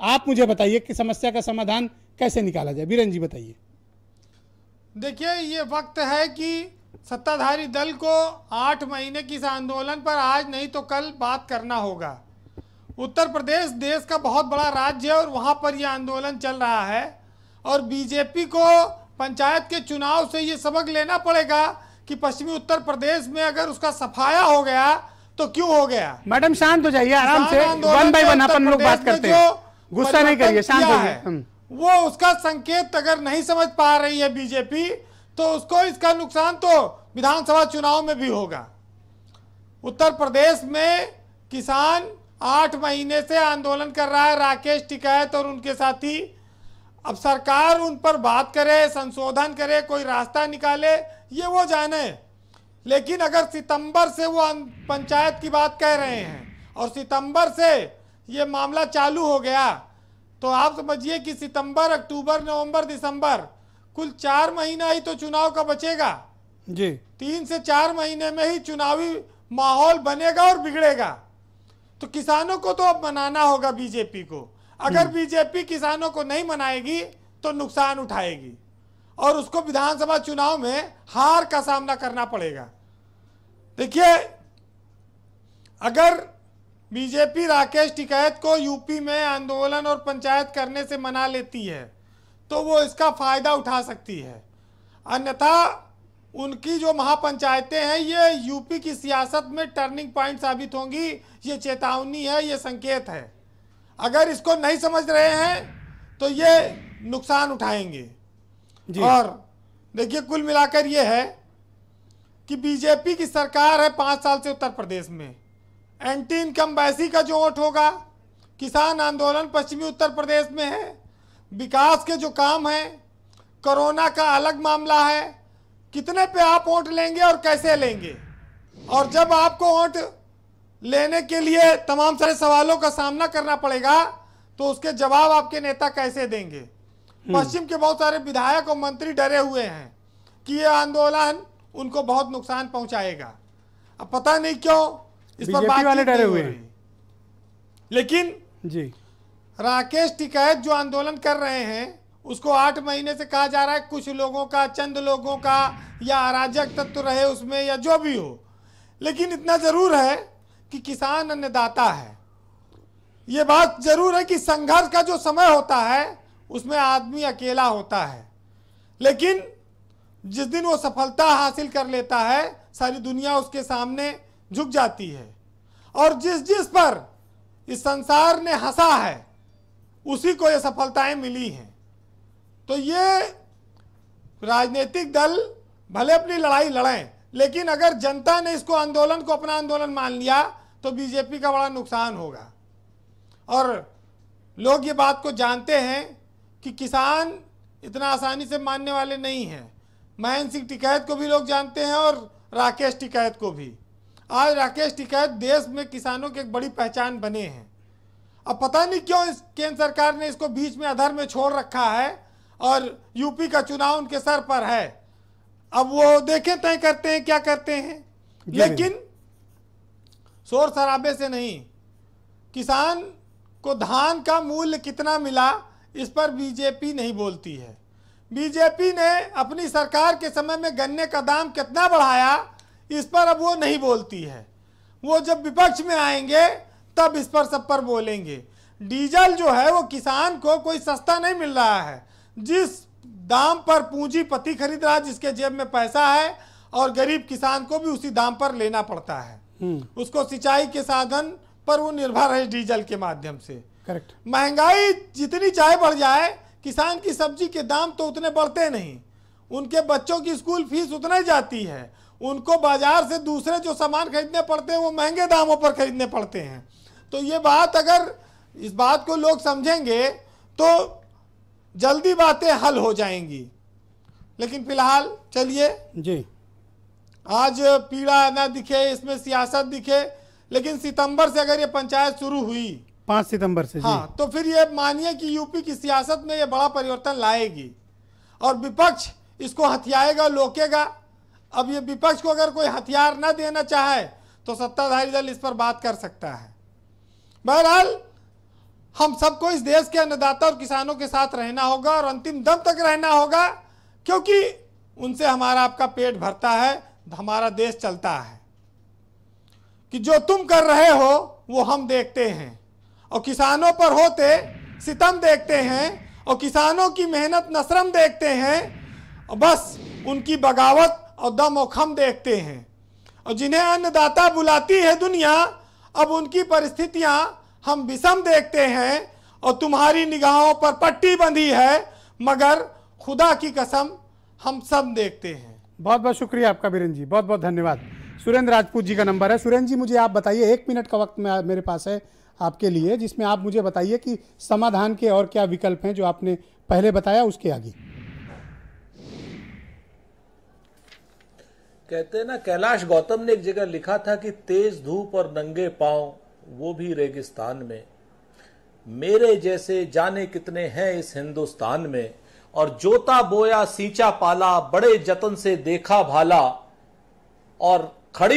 आप मुझे बताइए कि समस्या का समाधान कैसे निकाला जाए। बीरन जी बताइए। देखिए ये वक्त है कि सत्ताधारी दल को आठ महीने की इस आंदोलन पर आज नहीं तो कल बात करना होगा। उत्तर प्रदेश देश का बहुत बड़ा राज्य है और वहाँ पर यह आंदोलन चल रहा है और बीजेपी को पंचायत के चुनाव से ये सबक लेना पड़ेगा कि पश्चिमी उत्तर प्रदेश में अगर उसका सफाया हो गया तो क्यों हो गया? मैडम शांत हो जाइए आराम से वन बाय वन अपन लोग बात करते हैं। गुस्सा नहीं करिए शांत है, वो उसका संकेत अगर नहीं समझ पा रही है बीजेपी तो उसको इसका नुकसान तो विधानसभा चुनाव में भी होगा। उत्तर प्रदेश में किसान आठ महीने से आंदोलन कर रहा है राकेश टिकैत और उनके साथी। अब सरकार उन पर बात करे संशोधन करे कोई रास्ता निकाले ये वो जाने। लेकिन अगर सितंबर से वो अं- पंचायत की बात कह रहे हैं और सितंबर से ये मामला चालू हो गया। तो आप समझिए कि सितंबर अक्टूबर नवंबर दिसंबर कुल चार महीना ही तो चुनाव का बचेगा। जी। तीन से चार महीने में ही चुनावी माहौल बनेगा और बिगड़ेगा। तो किसानों को तो अब मनाना होगा बीजेपी को। अगर बीजेपी किसानों को नहीं मनाएगी तो नुकसान उठाएगी। और उसको विधानसभा चुनाव में हार का सामना करना पड़ेगा। देखिए अगर बीजेपी राकेश टिकैत को यूपी में आंदोलन और पंचायत करने से मना लेती है तो वो इसका फ़ायदा उठा सकती है। अन्यथा उनकी जो महापंचायतें हैं ये यूपी की सियासत में टर्निंग पॉइंट साबित होंगी ये चेतावनी है ये संकेत है। अगर इसको नहीं समझ रहे हैं तो ये नुकसान उठाएँगे। जी। और देखिए कुल मिलाकर ये है कि बीजेपी की सरकार है पाँच साल से उत्तर प्रदेश में। एंटी इनकम बैसी का जो वोट होगा किसान आंदोलन पश्चिमी उत्तर प्रदेश में है। विकास के जो काम हैं कोरोना का अलग मामला है। कितने पे आप वोट लेंगे और कैसे लेंगे? और जब आपको वोट लेने के लिए तमाम सारे सवालों का सामना करना पड़ेगा तो उसके जवाब आपके नेता कैसे देंगे? पश्चिम के बहुत सारे विधायक और मंत्री डरे हुए हैं कि ये आंदोलन उनको बहुत नुकसान पहुंचाएगा। अब पता नहीं क्यों इस पर बातचीत वाले डरे हुए हैं। लेकिन जी। राकेश टिकैत जो आंदोलन कर रहे हैं उसको आठ महीने से कहा जा रहा है कुछ लोगों का चंद लोगों का या अराजक तत्व रहे उसमें या जो भी हो। लेकिन इतना ज़रूर है कि किसान अन्नदाता है। ये बात ज़रूर है कि संघर्ष का जो समय होता है उसमें आदमी अकेला होता है। लेकिन जिस दिन वो सफलता हासिल कर लेता है सारी दुनिया उसके सामने झुक जाती है। और जिस जिस पर इस संसार ने हंसा है, उसी को ये सफलताएँ मिली हैं। तो ये राजनीतिक दल भले अपनी लड़ाई लड़ें, लेकिन अगर जनता ने इसको आंदोलन को अपना आंदोलन मान लिया तो बीजेपी का बड़ा नुकसान होगा। और लोग ये बात को जानते हैं कि किसान इतना आसानी से मानने वाले नहीं हैं। महेंद्र सिंह टिकैत को भी लोग जानते हैं और राकेश टिकैत को भी। आज राकेश टिकैत देश में किसानों की एक बड़ी पहचान बने हैं। अब पता नहीं क्यों इस केंद्र सरकार ने इसको बीच में अधर में छोड़ रखा है और यूपी का चुनाव उनके सर पर है। अब वो देखें तय करते हैं क्या करते हैं। लेकिन शोर शराबे से नहीं। किसान को धान का मूल्य कितना मिला इस पर बीजेपी नहीं बोलती है। बीजेपी ने अपनी सरकार के समय में गन्ने का दाम कितना बढ़ाया इस पर अब वो नहीं बोलती है। वो जब विपक्ष में आएँगे तब इस पर सब पर बोलेंगे। डीजल जो है वो किसान को कोई सस्ता नहीं मिल रहा है। जिस दाम पर पूंजीपति खरीद रहा है जिसके जेब में पैसा है और गरीब किसान को भी उसी दाम पर लेना पड़ता है। हम्म। उसको सिंचाई के साधन पर वो निर्भर है डीजल के माध्यम से। करेक्ट महँगाई जितनी चाहे बढ़ जाए किसान की सब्ज़ी के दाम तो उतने बढ़ते नहीं। उनके बच्चों की स्कूल फ़ीस उतना ही जाती है। उनको बाज़ार से दूसरे जो सामान खरीदने पड़ते हैं वो महँगे दामों पर खरीदने पड़ते हैं। तो ये बात अगर इस बात को लोग समझेंगे तो जल्दी बातें हल हो जाएँगी। लेकिन फ़िलहाल चलिए। जी। आज पीड़ा ना दिखे इसमें सियासत दिखे लेकिन सितंबर से अगर ये पंचायत शुरू हुई। पाँच सितंबर से हाँ तो फिर ये मानिए कि यूपी की सियासत में ये बड़ा परिवर्तन लाएगी। और विपक्ष इसको हथियाएगा लोकेगा अब ये विपक्ष को अगर कोई हथियार ना देना चाहे तो सत्ताधारी दल इस पर बात कर सकता है। बहरहाल, हम सबको इस देश के अन्नदाता और किसानों के साथ रहना होगा और अंतिम दम तक रहना होगा, क्योंकि उनसे हमारा आपका पेट भरता है, हमारा देश चलता है। कि जो तुम कर रहे हो, वो हम देखते हैं। और किसानों पर होते सितम देखते हैं, और किसानों की मेहनत नसरम देखते हैं, और बस उनकी बगावत और दम और खम देखते हैं। और जिन्हें अन्नदाता बुलाती है दुनिया, अब उनकी परिस्थितियाँ हम विषम देखते हैं और तुम्हारी निगाहों पर पट्टी बंधी है, मगर खुदा की कसम हम सब देखते हैं। बहुत बहुत शुक्रिया आपका बीरन जी, बहुत बहुत धन्यवाद। सुरेंद्र राजपूत जी का नंबर है। सुरेंद्र जी, मुझे आप बताइए, एक मिनट का वक्त में मेरे पास है आपके लिए, जिसमें आप मुझे बताइए कि समाधान के और क्या विकल्प हैं जो आपने पहले बताया उसके आगे। कहते हैं ना, कैलाश गौतम ने एक जगह लिखा था कि तेज धूप और नंगे पाँव, वो भी रेगिस्तान में। मेरे जैसे जाने कितने हैं इस हिंदुस्तान में, और जोता बोया, सींचा पाला, बड़े जतन से देखा भाला, और खड़ी